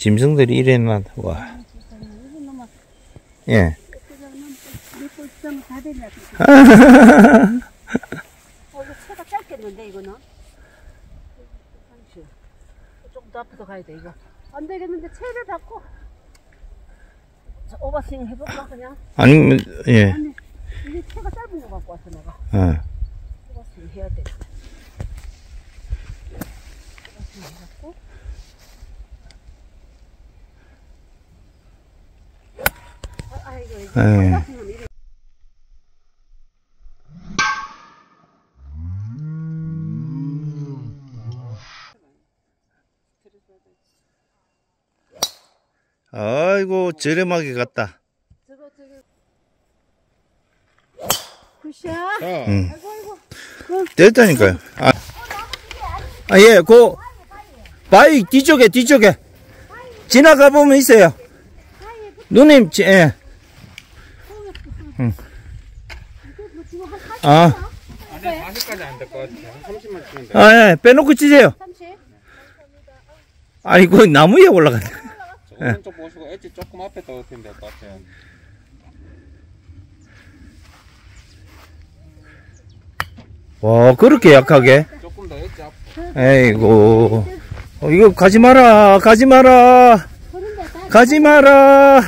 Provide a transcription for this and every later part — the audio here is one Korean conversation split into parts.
짐승들이 이래나, 와. 예. 안 되겠는데, 채를. 자, 오버스윙 해볼까, 그냥? 아니면, 예. 아니, 이게 채가 짧은. 오버스윙 해갖고. 아, 아이고, 저렴하게 갔다. 굿샷. 응. 됐다니까요. 아, 아 예, 그, 바위 뒤쪽에, 뒤쪽에. 지나가 보면 있어요. 누님, 지- 예. 응. 아, 아니 40까지 안 될 것 같아. 한 30만 치면 돼. 아, 예, 빼놓고 치세요. 30. 아이고, 나무 위에 올라갔네. 저 오른쪽 보시고 엣지 조금 앞에 떨어뜨리면 될 것 같아요. 와, 그렇게 약하게. 조금 더 엣지 앞. 에이고. 어, 이거 가지 마라, 가지 마라. 가지 마라.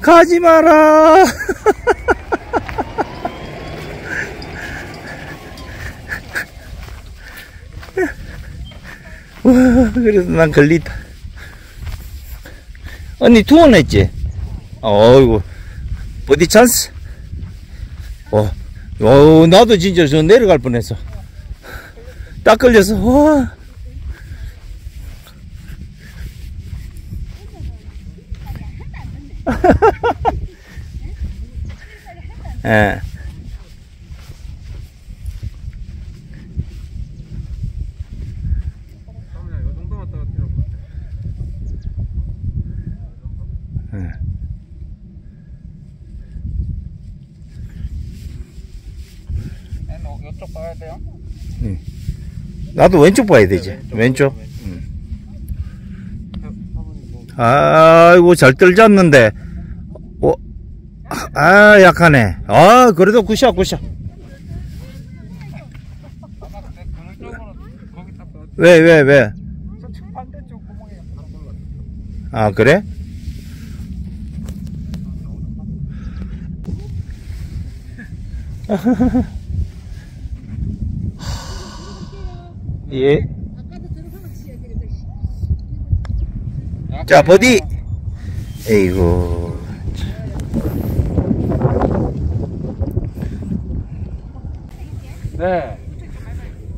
가지 마라. 와, 그래서 난 걸리다. 언니 투원 했지? 어이구. 버디 찬스. 어, 어, 나도 진짜 저 내려갈 뻔했어. 딱 걸려서, 와. 예. 이. 네, 어, 이쪽 봐야 돼요. 나도 왼쪽 봐야 되지. 왼쪽. 사모님 뭐 아이고, 잘 떨졌는데. 어, 아, 약하네. 아, 그래도 굿샷, 굿샷. 왜, 왜, 왜? 아, 그래? 예. 자, 버디. 에이구. 네.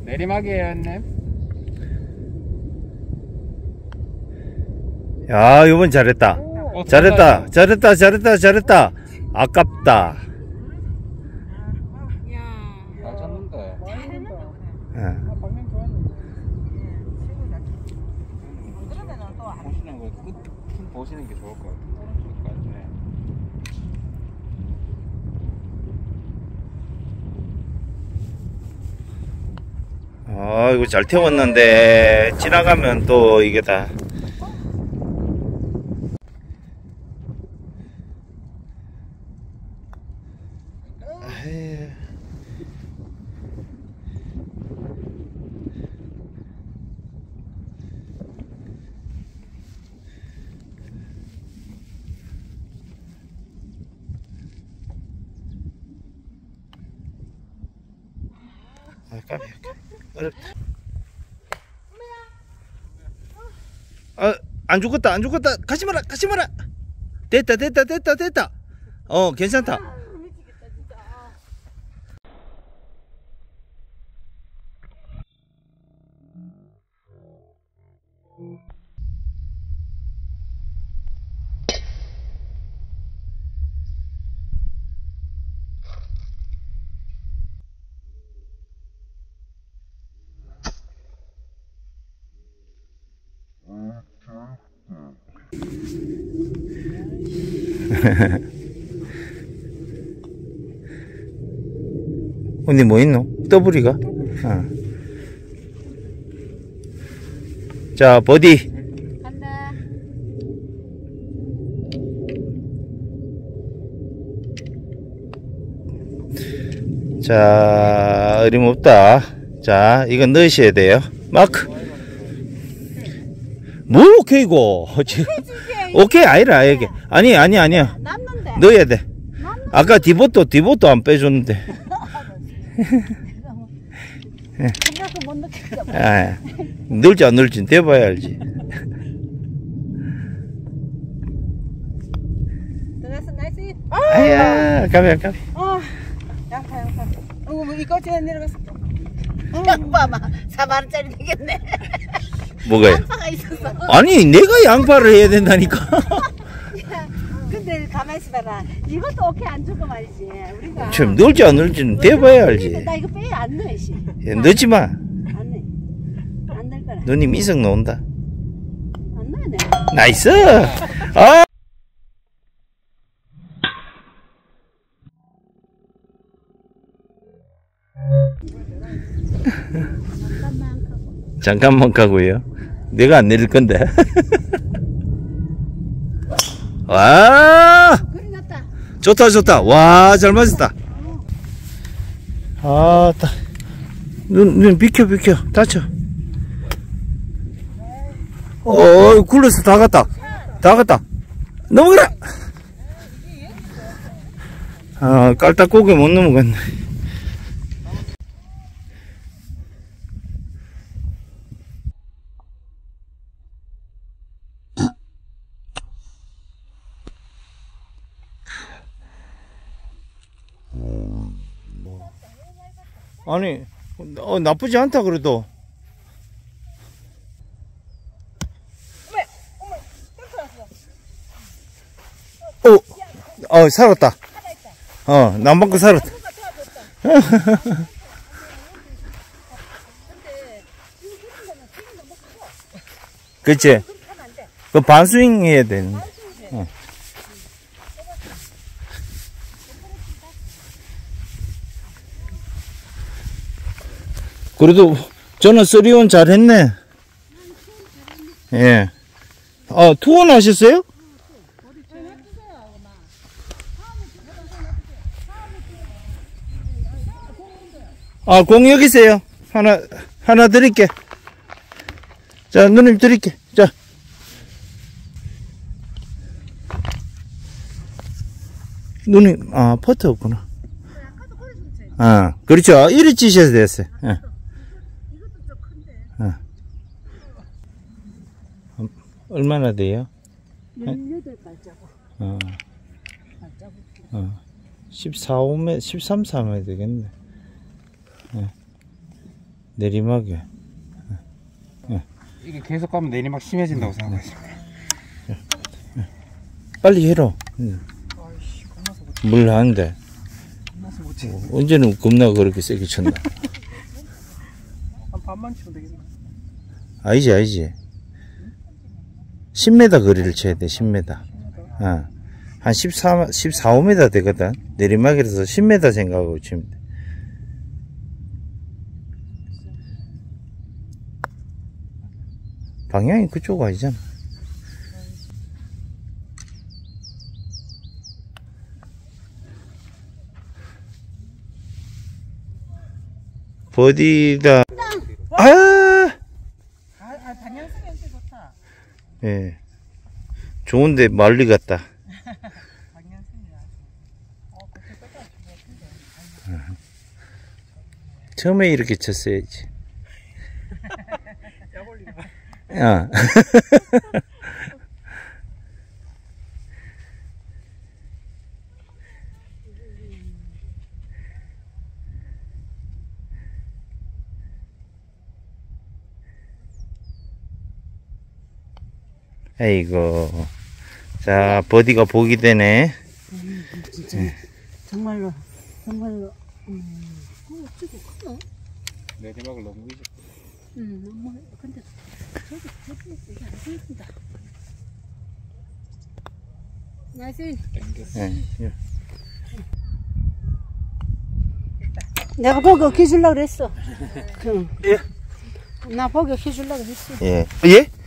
내리막이에요, 형님. 야, 이번 잘했다. 어, 잘했다. 잘했다. 잘했다. 잘했다. 아깝다. 잘 쳤는데. 예. 보시는 게 좋을 것 같아요. 오른쪽까지. 네. 아, 이거 잘 태웠는데, 지나가면 또 이게 다. 에이. 아, 까비. 어렵다. 아, 안 죽었다, 안 죽었다. 가지 마라, 가지 마라. 됐다, 됐다, 됐다, 됐다. 어, 괜찮다. 언니 뭐 있노? 더블이가? 어. 자, 버디. 자, 어림없다. 자, 이건 넣으셔야 돼요. 마크. 뭐, 오케이고. 지금. 오케이, 아니라, 이게. 아니, 아니, 아니야. 남는데. 넣어야 돼. 아까 divot, divot 안 빼줬는데. 아, 넣을지 안 넣을지 대봐야 알지. nice. 아야, 가면, 가면. 어, 양파, 양파. 어, 뭐 이거 어째 내려갔어. 양파마 4만 원짜리 되겠네. 뭐가요? 양파가 있었어. 아니, 내가 양파를 해야 된다니까. 가만히 있어봐라. 이것도 오케이 안 주고 말이지. 우리가. 좀 넣을지 안 넣을지는 대봐야 알지. 나 이거 빼야 안 넣어, 씨. 야, 넣지 마. 안 넣어. 안 넣을 거라. 누님 이성 나온다. 안 넣어, 내 nice! 아! 잠깐만 가고요. 내가 안 내릴 건데. 와! 좋다, 좋다. 와, 잘 맞았다. 아, 따. 눈, 눈, 비켜, 비켜. 다쳐. 어, 굴러서 다 갔다. 다 갔다. 넘어가라! 아, 깔딱 고개 못 넘어갔네. 아니, 어, 나쁘지 않다, 그래도. 어, 어, 살았다. 어, 남방구 살았다. 그치? 그 반스윙 해야 되는. 어. 그래도 저는 쓰리온 잘했네. 예. 아, 투원 하셨어요? 아, 공 여기 있어요. 하나, 하나 드릴게. 자, 누님 드릴게. 자. 누님, 아, 퍼트 없구나. 아, 그렇죠. 이리 치셔야 됐어요. 예. 어. 음, 얼마나 돼요? 18발자국. 어. 어. 14, 5m, 13, 4m 되겠네. 예. 내리막에. 이게 계속 가면 내리막 심해진다고 생각하시면 빨리 해라. 응. 물 하는데. 어, 언제는 겁나 그렇게 세게 쳤나? 한 반만 치면 되겠네 아니지, 아니지. 10m 거리를 쳐야 돼, 10m. 어. 한 14, 14, 5m 되거든. 내리막이라서 10m 생각하고 치면 돼. 방향이 그쪽 아니잖아. 버디다. 아! 아, 방향성이 엄청 좋다. 예. 좋은데 멀리 갔다. 처음에 이렇게 쳤어야지. 아. 아이고. 자, 버디가 보기 되네. 정말로, 정말로. 음, 어, 어쩌고 크나? 내리막을 너무 위적 음, 너무, 근데, 저기, 저기, 이게 안 보인다. 나이스. 당겼어 예. 내가 보고 켜주려고 그랬어. 응. 예. 나 보고 켜주려고 했어. 예. 예?